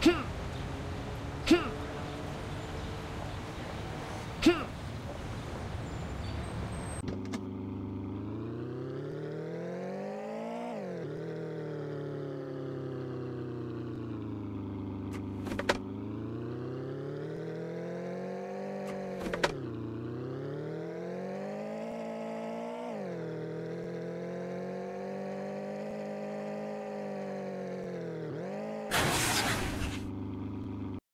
Come. Come. Come.